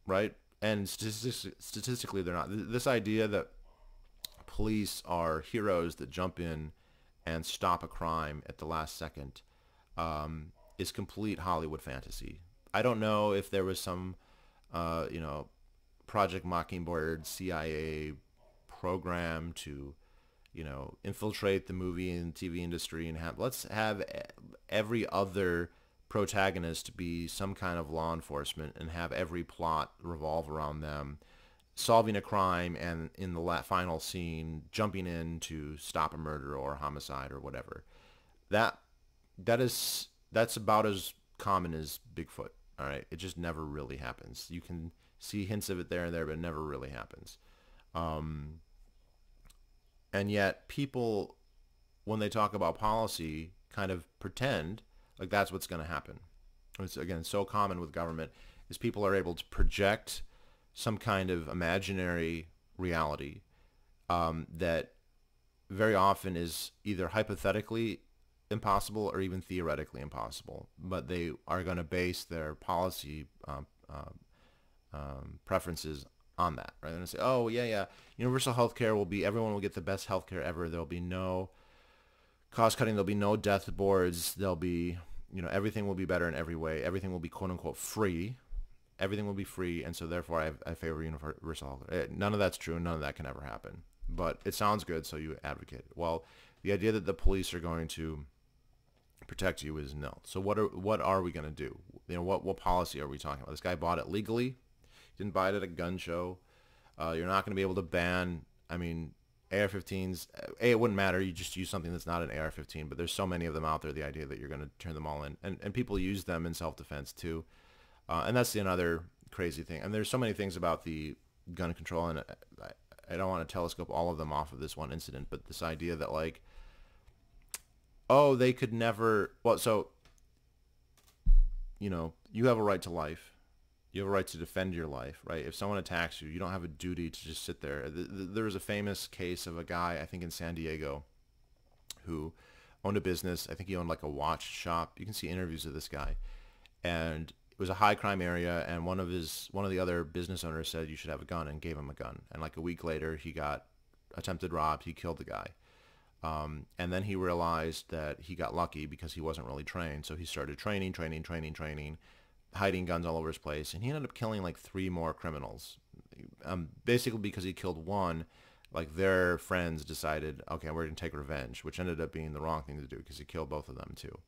Right? And statistically, they're not. This idea that police are heroes that jump in and stop a crime at the last second um, is complete Hollywood fantasy. I don't know if there was some, uh, you know, Project Mockingbird CIA program to you know, infiltrate the movie and TV industry and have let's have every other protagonist be some kind of law enforcement and have every plot revolve around them solving a crime and in the final scene jumping in to stop a murder or a homicide or whatever. That that is that's about as common as Bigfoot. All right, it just never really happens. You can see hints of it there and there, but it never really happens. Um, and yet people when they talk about policy kind of pretend like that's what's going to happen it's again so common with government is people are able to project some kind of imaginary reality um, that very often is either hypothetically impossible or even theoretically impossible. But they are going to base their policy um, uh, um, preferences on that. Right? They're to say, oh yeah, yeah, universal health care will be everyone will get the best health care ever. There'll be no cost cutting. There'll be no death boards. There'll be you know everything will be better in every way. Everything will be quote unquote free. Everything will be free, and so therefore I, I favor universal health. Care. Eh, none of that's true. None of that can ever happen. But it sounds good, so you advocate. Well, the idea that the police are going to protect you is nil. So what are what are we going to do? You know, what what policy are we talking about? This guy bought it legally. Didn't buy it at a gun show. Uh, you're not going to be able to ban. I mean, AR-15s. A, it wouldn't matter. You just use something that's not an AR-15. But there's so many of them out there. The idea that you're going to turn them all in, and and people use them in self-defense too. Uh, and that's another crazy thing. And there's so many things about the gun control, and I, I don't want to telescope all of them off of this one incident, but this idea that like oh, they could never. Well, so you know, you have a right to life. You have a right to defend your life, right? If someone attacks you, you don't have a duty to just sit there. There was a famous case of a guy, I think in San Diego, who owned a business. I think he owned like a watch shop. You can see interviews of this guy, and it was a high crime area. And one of his one of the other business owners said you should have a gun and gave him a gun. And like a week later, he got attempted robbed. He killed the guy. Um, and then he realized that he got lucky because he wasn't really trained. So he started training, training, training, training, hiding guns all over his place. And he ended up killing like three more criminals. Um, basically because he killed one, like their friends decided, okay, we're going to take revenge, which ended up being the wrong thing to do because he killed both of them too.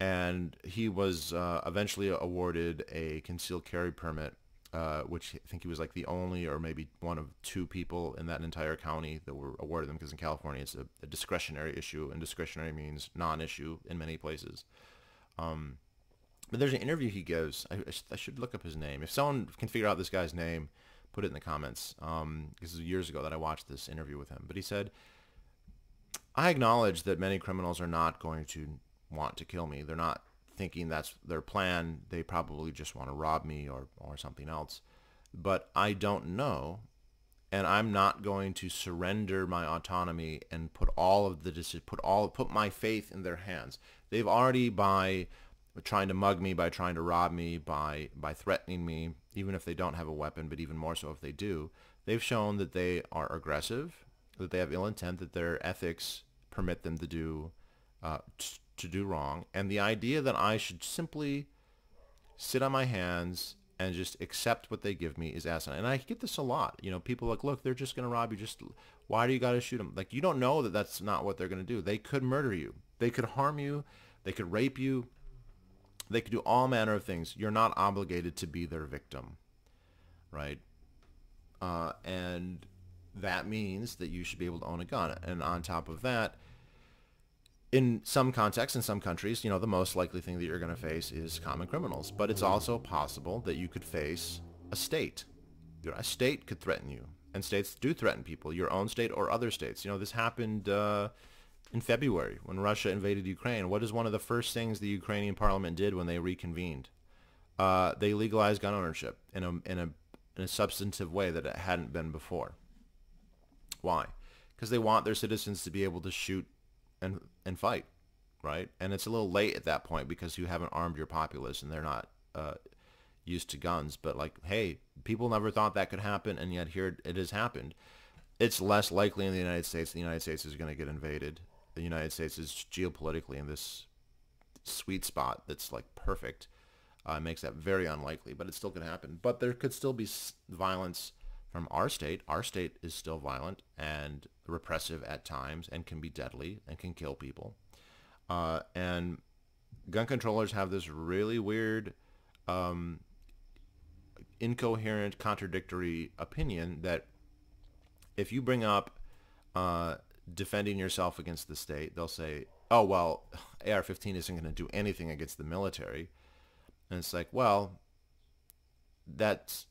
And he was uh, eventually awarded a concealed carry permit uh, which I think he was like the only or maybe one of two people in that entire county that were awarded them because in California it's a, a discretionary issue and discretionary means non-issue in many places. Um, but there's an interview he gives. I, I, should look up his name. If someone can figure out this guy's name, put it in the comments. Um, this is years ago that I watched this interview with him. But he said, I acknowledge that many criminals are not going to want to kill me. They're not thinking that's their plan. They probably just want to rob me or, or something else. But I don't know. And I'm not going to surrender my autonomy and put all of the put all put my faith in their hands. They've already by trying to mug me, by trying to rob me, by by threatening me, even if they don't have a weapon, but even more so if they do, they've shown that they are aggressive, that they have ill intent, that their ethics permit them to do uh, to do wrong. And the idea that I should simply sit on my hands and just accept what they give me is asinine. And I get this a lot. You know, people like, look, they're just going to rob you. Just why do you got to shoot them? Like, you don't know that that's not what they're going to do. They could murder you. They could harm you. They could rape you. They could do all manner of things. You're not obligated to be their victim, right? Uh, and that means that you should be able to own a gun. And on top of that, in some contexts, in some countries, you know, the most likely thing that you're going to face is common criminals. But it's also possible that you could face a state. You know, a state could threaten you, and states do threaten people, your own state or other states. You know, this happened uh, in February when Russia invaded Ukraine. What is one of the first things the Ukrainian parliament did when they reconvened? Uh, they legalized gun ownership in a, in, a, in a substantive way that it hadn't been before. Why? Because they want their citizens to be able to shoot and and fight, right? And it's a little late at that point because you haven't armed your populace and they're not uh, used to guns. But like, hey, people never thought that could happen, and yet here it has happened. It's less likely in the United States. The United States is going to get invaded. The United States is geopolitically in this sweet spot that's like perfect. Uh, makes that very unlikely, but it still could happen. But there could still be violence from our state. Our state is still violent and repressive at times and can be deadly and can kill people. Uh, and gun controllers have this really weird, um, incoherent, contradictory opinion that if you bring up uh, defending yourself against the state, they'll say, oh, well, (laughs) AR-15 isn't going to do anything against the military. And it's like, well, that's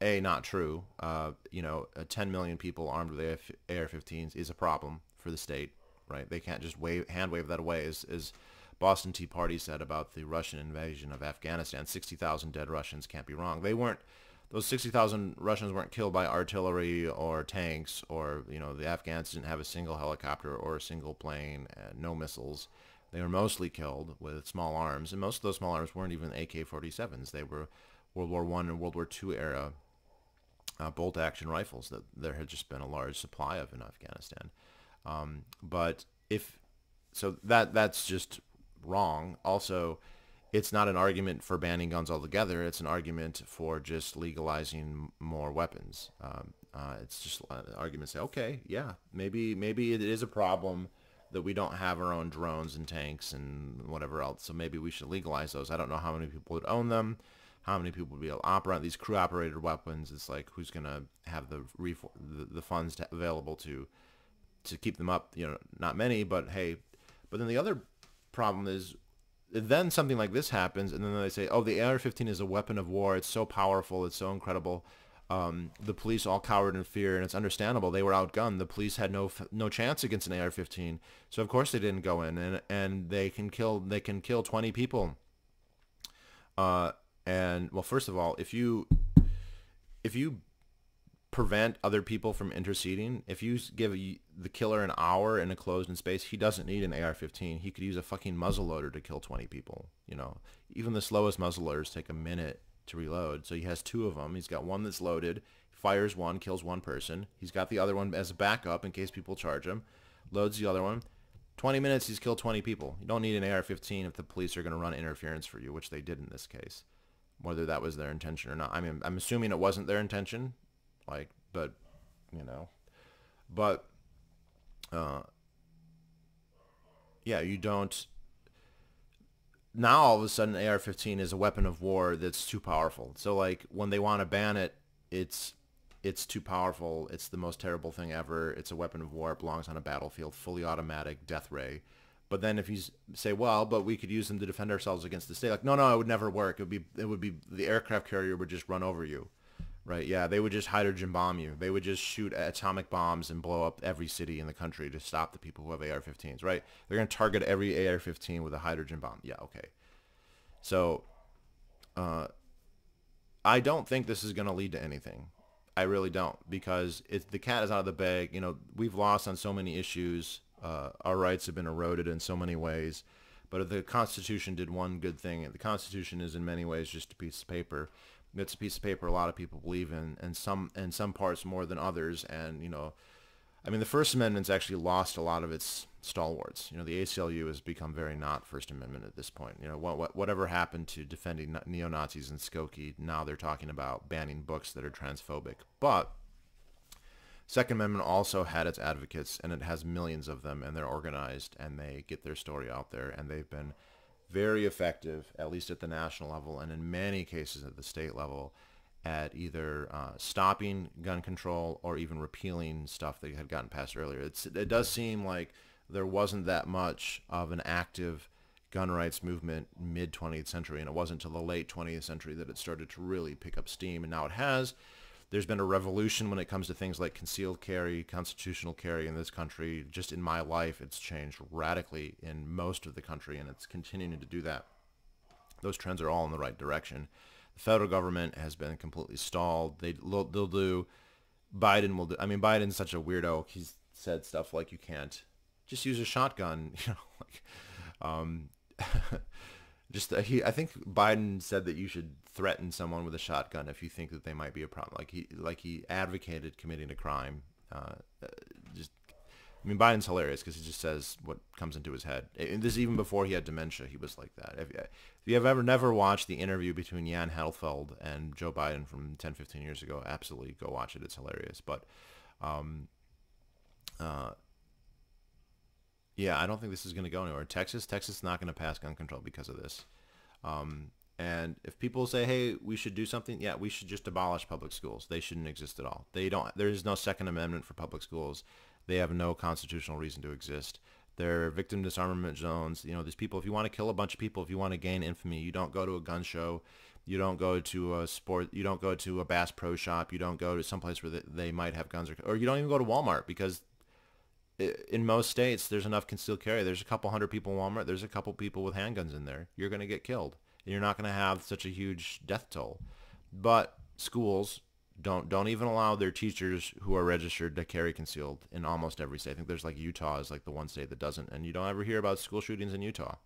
a not true. Uh, you know, 10 million people armed with AR-15s is a problem for the state, right? They can't just wave hand wave that away, as, as Boston T. Party said about the Russian invasion of Afghanistan. 60,000 dead Russians can't be wrong. They weren't those 60,000 Russians weren't killed by artillery or tanks or, you know, the Afghans didn't have a single helicopter or a single plane, and no missiles. They were mostly killed with small arms, and most of those small arms weren't even AK-47s. They were World War One and World War Two era uh, bolt-action rifles that there had just been a large supply of in Afghanistan. Um, but if so, that that's just wrong. Also, it's not an argument for banning guns altogether. It's an argument for just legalizing more weapons. Um, uh, it's just an argument say, okay, yeah, maybe maybe it is a problem that we don't have our own drones and tanks and whatever else. So maybe we should legalize those. I don't know how many people would own them, how many people would be able to operate these crew operated weapons. It's like who's going to have the, the, the funds to, available to to keep them up. You know, not many, but hey. But then the other problem is then something like this happens, and then they say, "Oh, the AR-15 is a weapon of war. It's so powerful. It's so incredible." Um, the police all cowered in fear, and it's understandable. They were outgunned. The police had no no chance against an AR-15, so of course they didn't go in, and and they can kill they can kill 20 people. Uh, and well, first of all, if you if you prevent other people from interceding, if you give the killer an hour in a closed-in space, he doesn't need an AR-15. He could use a fucking muzzleloader to kill 20 people. You know, even the slowest muzzleloaders take a minute to reload. So he has two of them. He's got one that's loaded, fires one, kills one person. He's got the other one as a backup in case people charge him. Loads the other one. 20 minutes, he's killed 20 people. You don't need an AR-15 if the police are going to run interference for you, which they did in this case. Whether that was their intention or not. I mean, I'm assuming it wasn't their intention. Like, but, you know. But, uh, yeah, you don't now all of a sudden AR-15 is a weapon of war that's too powerful. So like when they want to ban it, it's it's too powerful. It's the most terrible thing ever. It's a weapon of war. It belongs on a battlefield, fully automatic, death ray. But then if you say, well, but we could use them to defend ourselves against the state, like, no, no, it would never work. It would be, it would be, the aircraft carrier would just run over you, right? Yeah, they would just hydrogen bomb you. They would just shoot atomic bombs and blow up every city in the country to stop the people who have AR-15s, right? They're going to target every AR-15 with a hydrogen bomb. Yeah, okay. So uh, I don't think this is going to lead to anything. I really don't because it, the cat is out of the bag. You know, we've lost on so many issues. Uh, our rights have been eroded in so many ways. But the Constitution did one good thing, the Constitution is in many ways just a piece of paper. It's a piece of paper a lot of people believe in, and some in some parts more than others. And you know, I mean, the First Amendment's actually lost a lot of its stalwarts. You know, the ACLU has become very not First Amendment at this point. You know, what, what, whatever happened to defending neo-Nazis and Skokie, now they're talking about banning books that are transphobic. But Second Amendment also had its advocates, and it has millions of them, and they're organized, and they get their story out there, and they've been very effective, at least at the national level, and in many cases at the state level, at either uh, stopping gun control or even repealing stuff that had gotten passed earlier. It's, it does seem like there wasn't that much of an active gun rights movement mid 20th century, and it wasn't until the late 20th century that it started to really pick up steam, and now it has. There's been a revolution when it comes to things like concealed carry, constitutional carry in this country. Just in my life, it's changed radically in most of the country, and it's continuing to do that. Those trends are all in the right direction. The federal government has been completely stalled. They, they'll do, Biden will do, I mean, Biden's such a weirdo. He's said stuff like you can't just use a shotgun, (laughs) you know, like, um, (laughs) just he, I think Biden said that you should threaten someone with a shotgun if you think that they might be a problem. Like he, like he advocated committing a crime. Uh, uh just I mean, Biden's hilarious because he just says what comes into his head. And this even before he had dementia, he was like that. If, if you have ever never watched the interview between Jan Helfeld and Joe Biden from 10, 15 years ago, absolutely go watch it. It's hilarious. But, um, uh, yeah, I don't think this is going to go anywhere. Texas, Texas is not going to pass gun control because of this. Um, and if people say, "Hey, we should do something," yeah, we should just abolish public schools. They shouldn't exist at all. They don't. There is no Second Amendment for public schools. They have no constitutional reason to exist. They're victim disarmament zones. You know, these people, if you want to kill a bunch of people, if you want to gain infamy, you don't go to a gun show. You don't go to a sport. You don't go to a Bass Pro Shop. You don't go to some place where they might have guns, or, or you don't even go to Walmart because in most states there's enough concealed carry. There's a couple hundred people in Walmart. There's a couple people with handguns in there. You're going to get killed. And you're not going to have such a huge death toll. But schools don't don't even allow their teachers who are registered to carry concealed in almost every state. I think there's like Utah is like the one state that doesn't, and you don't ever hear about school shootings in Utah,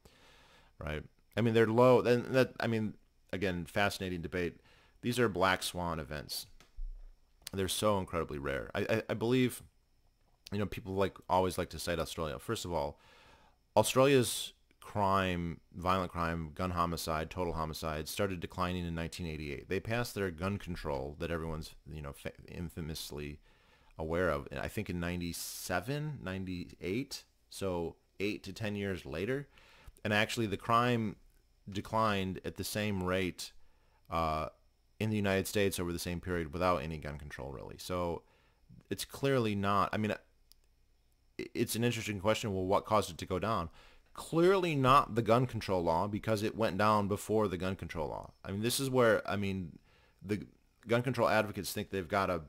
right? I mean they're low. Then that I mean again fascinating debate. These are black swan events. They're so incredibly rare. I, I, I believe, you know, people like always like to cite Australia. First of all, Australia's crime, violent crime, gun homicide, total homicide started declining in 1988. They passed their gun control that everyone's, you know, infamously aware of. I think in 97, 98, so 8 to 10 years later. And actually the crime declined at the same rate uh, in the United States over the same period without any gun control really. So it's clearly not, I mean, it's an interesting question. Well, what caused it to go down? clearly not the gun control law because it went down before the gun control law. I mean, this is where I mean the gun control advocates think they've got a,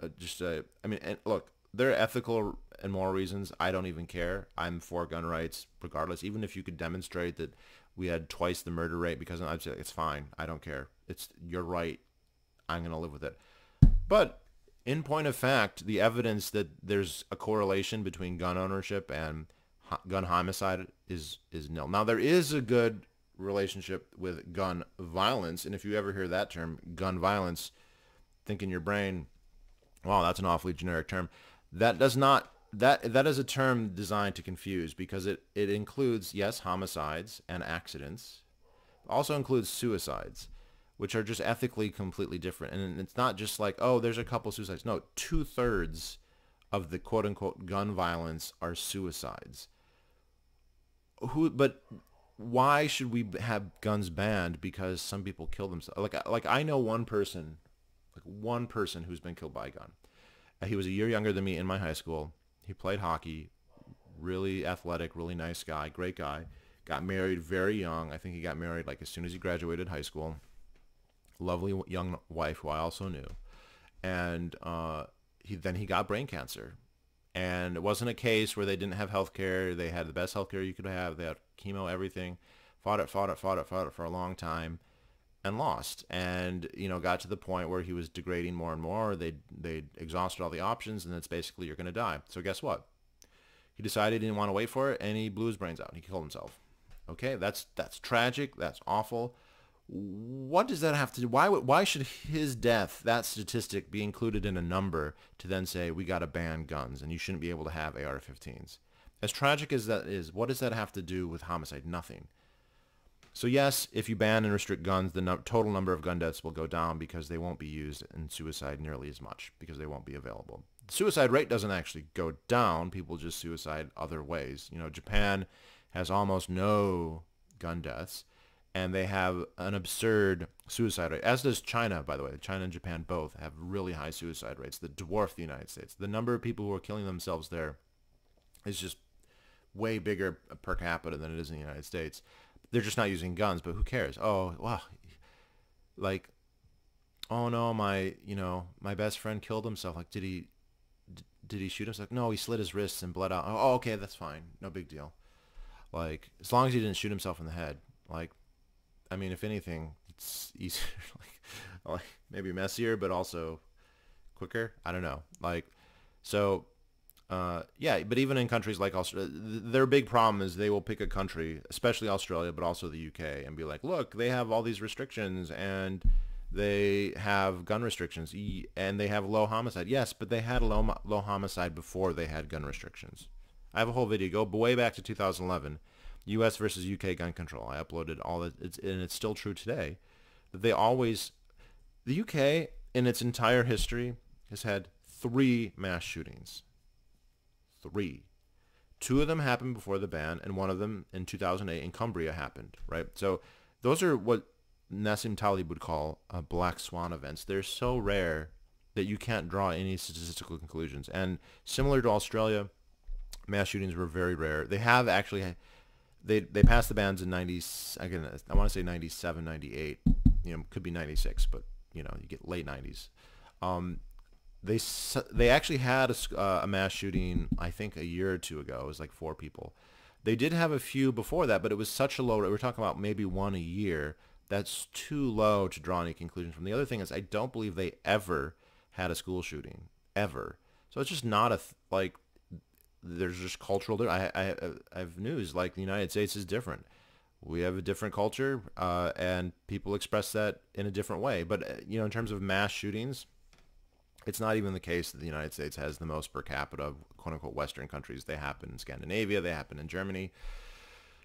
a just a. I mean, and look, there are ethical and moral reasons. I don't even care. I'm for gun rights regardless. Even if you could demonstrate that we had twice the murder rate because say it's fine. I don't care. It's your right. I'm gonna live with it. But in point of fact, the evidence that there's a correlation between gun ownership and gun homicide is is nil. Now there is a good relationship with gun violence, and if you ever hear that term, gun violence, think in your brain, wow, that's an awfully generic term. That does not that that is a term designed to confuse because it it includes yes homicides and accidents, also includes suicides, which are just ethically completely different. And it's not just like oh, there's a couple suicides. No, two thirds of the quote unquote gun violence are suicides. Who but why should we have guns banned because some people kill themselves? Like like I know one person like one person who's been killed by a gun. Uh, he was a year younger than me in my high school. He played hockey really athletic really nice guy great guy. Got married very young. I think he got married like as soon as he graduated high school lovely young wife who I also knew and uh, he then he got brain cancer and it wasn't a case where they didn't have health care. They had the best health care you could have. They had chemo, everything. Fought it, fought it, fought it, fought it for a long time and lost. And, you know, got to the point where he was degrading more and more. They they exhausted all the options and it's basically you're going to die. So guess what? He decided he didn't want to wait for it and he blew his brains out. He killed himself. Okay, that's that's tragic. That's awful what does that have to do? Why why should his death, that statistic, be included in a number to then say we got to ban guns and you shouldn't be able to have AR-15s? As tragic as that is, what does that have to do with homicide? Nothing. So yes, if you ban and restrict guns, the no total number of gun deaths will go down because they won't be used in suicide nearly as much because they won't be available. The suicide rate doesn't actually go down. People just suicide other ways. You know, Japan has almost no gun deaths and they have an absurd suicide rate, as does China, by the way. China and Japan both have really high suicide rates that dwarf the United States. The number of people who are killing themselves there is just way bigger per capita than it is in the United States. They're just not using guns, but who cares? Oh, wow. Like, oh no, my, you know, my best friend killed himself. Like, did he, did he shoot himself? No, he slit his wrists and bled out. Oh, okay, that's fine. No big deal. Like, as long as he didn't shoot himself in the head. Like, I mean, if anything, it's easier, (laughs) like, maybe messier, but also quicker. I don't know. Like, so, uh, yeah, but even in countries like Australia, their big problem is they will pick a country, especially Australia, but also the UK, and be like, look, they have all these restrictions and they have gun restrictions and they have low homicide. Yes, but they had low low homicide before they had gun restrictions. I have a whole video. Go way back to 2011 U.S. versus U.K. gun control. I uploaded all that, it's, and it's still true today. That they always, the U.K. in its entire history has had three mass shootings. Three. Two of them happened before the ban, and one of them in 2008 in Cumbria happened. Right. So those are what Nassim Taleb would call uh, black swan events. They're so rare that you can't draw any statistical conclusions. And similar to Australia, mass shootings were very rare. They have actually they they passed the bans in 90 again I want to say 97 98 you know could be 96 but you know you get late 90s um, they they actually had a, uh, a, mass shooting I think a year or two ago it was like four people they did have a few before that but it was such a low we're talking about maybe one a year That's too low to draw any conclusions from. The other thing is I don't believe they ever had a school shooting ever. So it's just not a like there's just cultural. I, I I have news like the United States is different. We have a different culture, uh, and people express that in a different way. But uh, you know, in terms of mass shootings, it's not even the case that the United States has the most per capita of quote unquote Western countries. They happen in Scandinavia. They happen in Germany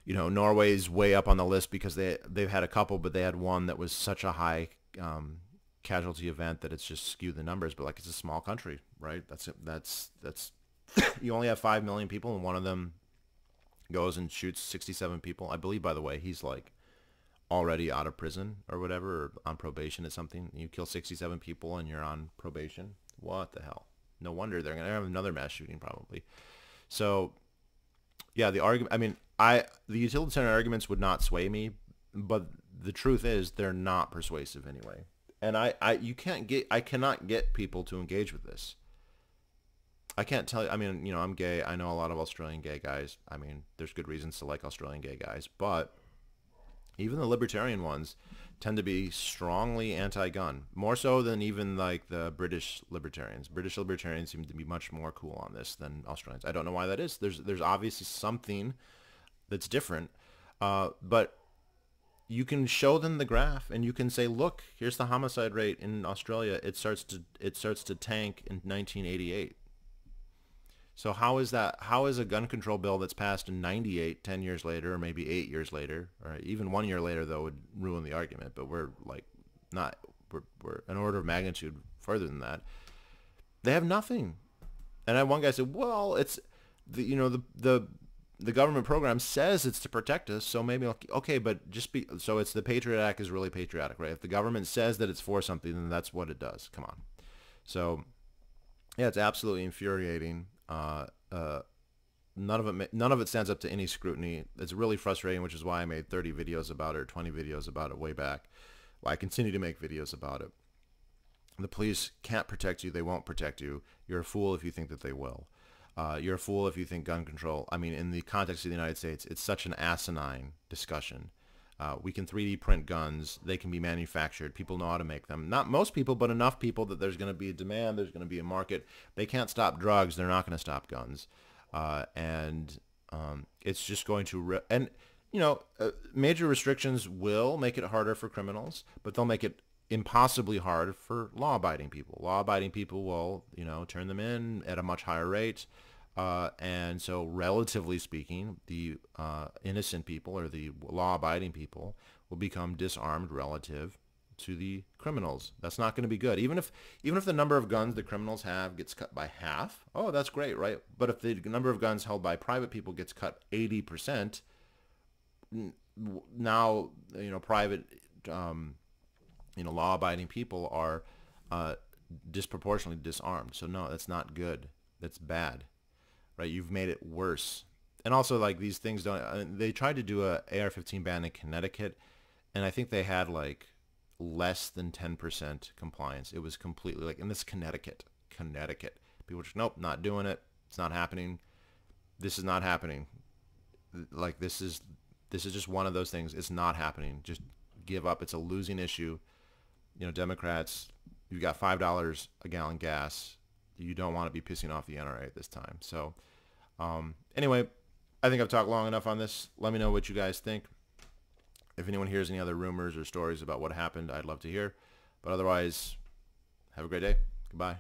you know, Norway's way up on the list because they they've had a couple, but they had one that was such a high um, casualty event that it's just skewed the numbers. But like it's a small country, right? That's that's that's you only have five million people, and one of them goes and shoots 67 people. I believe, by the way, he's like already out of prison or whatever, or on probation or something. You kill 67 people and you're on probation. What the hell? No wonder they're gonna have another mass shooting probably. So, yeah, the argument. I mean, I the utilitarian arguments would not sway me, but the truth is they're not persuasive anyway. And I, I you can't get I cannot get people to engage with this. I can't tell you. I mean, you know, I'm gay. I know a lot of Australian gay guys. I mean, there's good reasons to like Australian gay guys, but even the libertarian ones tend to be strongly anti-gun, more so than even like the British libertarians. British libertarians seem to be much more cool on this than Australians. I don't know why that is. There's there's obviously something that's different. Uh, but you can show them the graph and you can say, look, here's the homicide rate in Australia. It starts to it starts to tank in 1988. So how is that? How is a gun control bill that's passed in 98, 10 years later, or maybe eight years later, or even one year later, though, would ruin the argument. But we're like not we're, we're an order of magnitude further than that. They have nothing. And I one guy said, well, it's the you know the the the government program says it's to protect us, so maybe okay, but just be so it's the Patriot Act is really patriotic, right? If the government says that it's for something, then that's what it does. Come on, so yeah, it's absolutely infuriating. Uh, uh, none of it none of it stands up to any scrutiny. It's really frustrating, which is why I made 30 videos about it or 20 videos about it way back. Well, I continue to make videos about it. The police can't protect you. They won't protect you. You're a fool if you think that they will. Uh, you're a fool if you think gun control. I mean, in the context of the United States, it's such an asinine discussion. Uh, we can 3D print guns. They can be manufactured. People know how to make them. Not most people, but enough people that there's going to be a demand. There's going to be a market. They can't stop drugs. They're not going to stop guns. Uh, and um, it's just going to... And, you know, uh, major restrictions will make it harder for criminals, but they'll make it impossibly hard for law-abiding people. Law-abiding people will, you know, turn them in at a much higher rate. Uh, and so relatively speaking, the uh, innocent people or the law-abiding people will become disarmed relative to the criminals. That's not going to be good. Even if even if the number of guns the criminals have gets cut by half, oh, that's great, right? But if the number of guns held by private people gets cut 80%, now, you know, private um, you know, law-abiding people are uh, disproportionately disarmed. So no, that's not good. That's bad, right? You've made it worse. And also, like these things don't. Uh, they tried to do a AR-15 ban in Connecticut, and I think they had like less than 10% compliance. It was completely like, in this Connecticut, Connecticut. People just, nope, not doing it. It's not happening. This is not happening. Like this is, this is just one of those things. It's not happening. Just give up. It's a losing issue you know, Democrats, you've got five dollars a gallon gas. You don't want to be pissing off the NRA at this time. So, um, anyway, I think I've talked long enough on this. Let me know what you guys think. If anyone hears any other rumors or stories about what happened, I'd love to hear. But otherwise, have a great day. Goodbye.